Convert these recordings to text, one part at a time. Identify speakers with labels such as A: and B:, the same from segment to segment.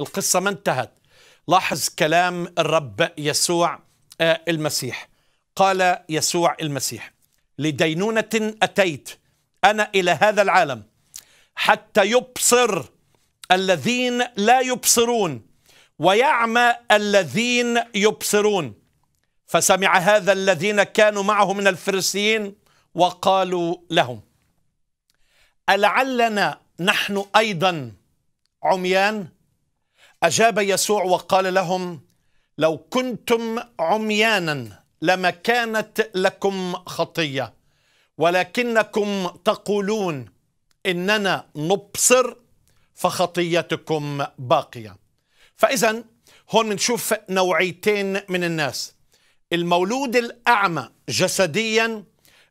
A: القصة ما انتهت. لاحظ كلام الرب يسوع المسيح. قال يسوع المسيح لدينونة أتيت أنا إلى هذا العالم حتى يبصر الذين لا يبصرون ويعمى الذين يبصرون. فسمع هذا الذين كانوا معه من الفريسيين وقالوا لهم ألعلنا نحن أيضا عميان؟ أجاب يسوع وقال لهم لو كنتم عميانا لما كانت لكم خطية. ولكنكم تقولون إننا نبصر فخطيتكم باقية. فإذا هون بنشوف نوعيتين من الناس. المولود الأعمى جسديا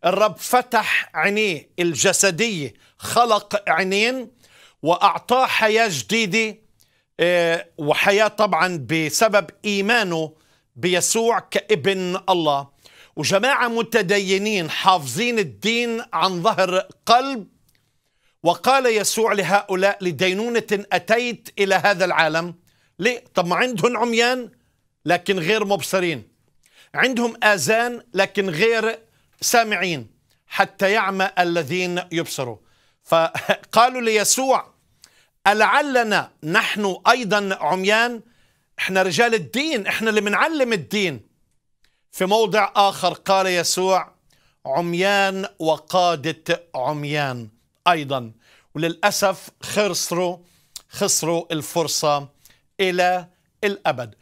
A: الرب فتح عينيه الجسدية خلق عينين وأعطاه حياة جديدة وحياة طبعا بسبب إيمانه بيسوع كابن الله. وجماعة متدينين حافظين الدين عن ظهر قلب وقال يسوع لهؤلاء لدينونة أتيت إلى هذا العالم. ليه؟ طب ما عندهم عميان لكن غير مبصرين. عندهم آذان لكن غير سامعين حتى يعمى الذين يبصروا. فقالوا ليسوع ألعلنا نحن أيضا عميان. إحنا رجال الدين إحنا اللي بنعلم الدين. في موضع آخر قال يسوع عميان وقادة عميان أيضا. وللأسف خسروا خسروا الفرصة إلى الأبد.